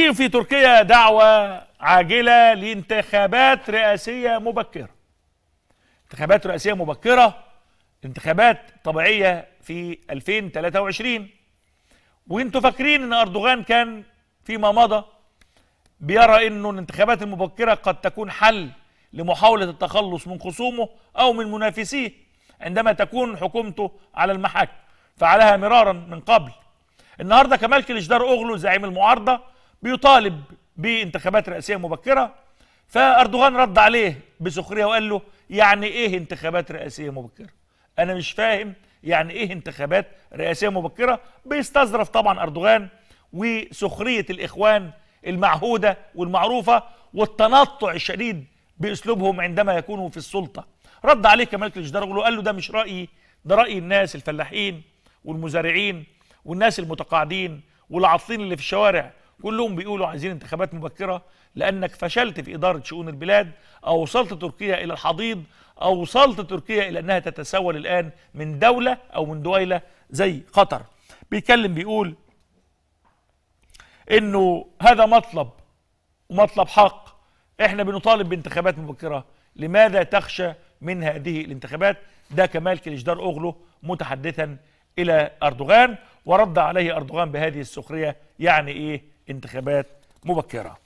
في تركيا دعوة عاجلة لانتخابات رئاسية مبكرة. انتخابات رئاسية مبكرة انتخابات طبيعية في 2023 وانتوا فاكرين إن أردوغان كان فيما مضى بيرى انه الانتخابات المبكرة قد تكون حل لمحاولة التخلص من خصومه أو من منافسيه عندما تكون حكومته على المحك فعلها مرارا من قبل. النهارده كمال كليشدار أوغلو زعيم المعارضة بيطالب بانتخابات رئاسية مبكرة فأردوغان رد عليه بسخرية وقال له يعني إيه انتخابات رئاسية مبكرة؟ أنا مش فاهم يعني إيه انتخابات رئاسية مبكرة. بيستظرف طبعا أردوغان وسخرية الإخوان المعهودة والمعروفة والتنطع الشديد بأسلوبهم عندما يكونوا في السلطة. رد عليه كمال كليشدار اوغلو قال له ده مش رأيي ده رأي الناس الفلاحين والمزارعين والناس المتقاعدين والعاطلين اللي في الشوارع كلهم بيقولوا عايزين انتخابات مبكرة لأنك فشلت في إدارة شؤون البلاد أو وصلت تركيا إلى الحضيض أو وصلت تركيا إلى أنها تتسول الآن من دولة أو من دويلة زي قطر. بيتكلم بيقول إنه هذا مطلب ومطلب حق. إحنا بنطالب بانتخابات مبكرة. لماذا تخشى من هذه الانتخابات؟ ده كمال كليشدار اوغلو متحدثا إلى أردوغان ورد عليه أردوغان بهذه السخرية يعني إيه؟ انتخابات مبكرة.